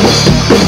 Thank